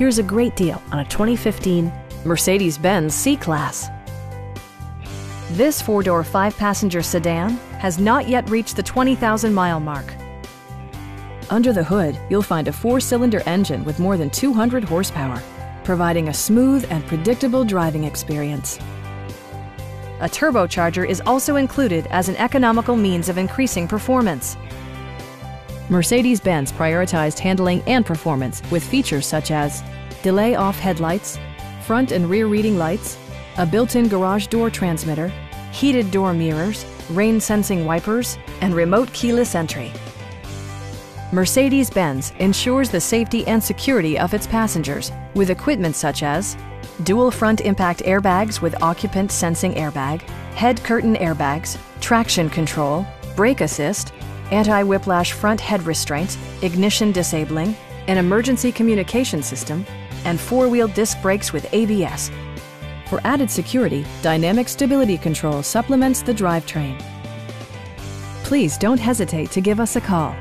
Here's a great deal on a 2015 Mercedes-Benz C-Class. This four-door, five-passenger sedan has not yet reached the 20,000-mile mark. Under the hood, you'll find a four-cylinder engine with more than 200 horsepower, providing a smooth and predictable driving experience. A turbocharger is also included as an economical means of increasing performance. Mercedes-Benz prioritized handling and performance with features such as delay off headlights, front and rear reading lights, a built-in garage door transmitter, heated door mirrors, rain sensing wipers, and remote keyless entry. Mercedes-Benz ensures the safety and security of its passengers with equipment such as dual front impact airbags with occupant sensing airbag, head curtain airbags, traction control, brake assist, anti-whiplash front head restraints, ignition disabling, an emergency communication system, and four-wheel disc brakes with ABS. For added security, Dynamic Stability Control supplements the drivetrain. Please don't hesitate to give us a call.